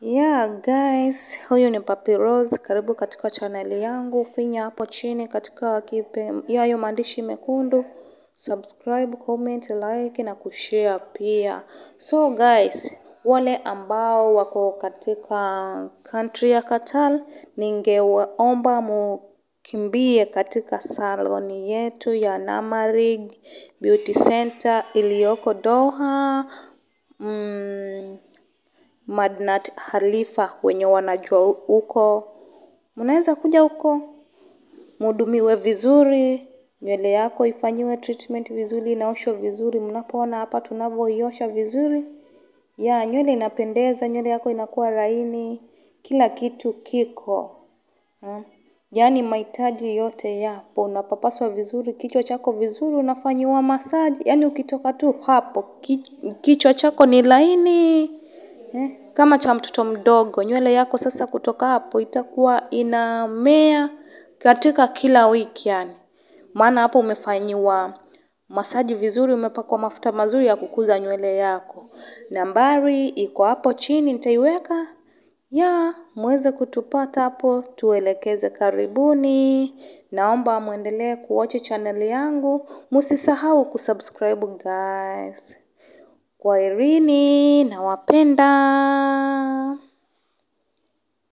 Yeah guys, huyu ni Papi Rose. Karibu katika chaneli yangu, finya hapo chini katika yayo maandishi mekundu, subscribe, comment, like na kushare pia. So guys, wale ambao wako katika country ya Qatar, ningewaomba mukimbie katika saloni yetu ya Namarig Beauty Center iliyoko Doha. Mm, Madnat Khalifa wenye wanajua huko, mnaweza kuja huko mhudumiwe vizuri, nywele yako ifanyiwe treatment vizuri, inaoshwa vizuri. Mnapoona hapa tunavyoiosha vizuri, ya nywele inapendeza, nywele yako inakuwa laini, kila kitu kiko hmm. Yaani mahitaji yote yapo, unapapaswa vizuri, kichwa chako vizuri, unafanyiwa masaji, yaani ukitoka tu hapo kichwa chako ni laini kama cha mtoto mdogo. Nywele yako sasa kutoka hapo itakuwa inamea katika kila wiki yani, maana hapo umefanyiwa masaji vizuri, umepakwa mafuta mazuri ya kukuza nywele yako. Nambari iko hapo chini, nitaiweka ya muweze kutupata hapo, tuelekeze. Karibuni, naomba mwendelee kuwatch channel yangu, msisahau kusubscribe guys. Kwaherini, nawapenda.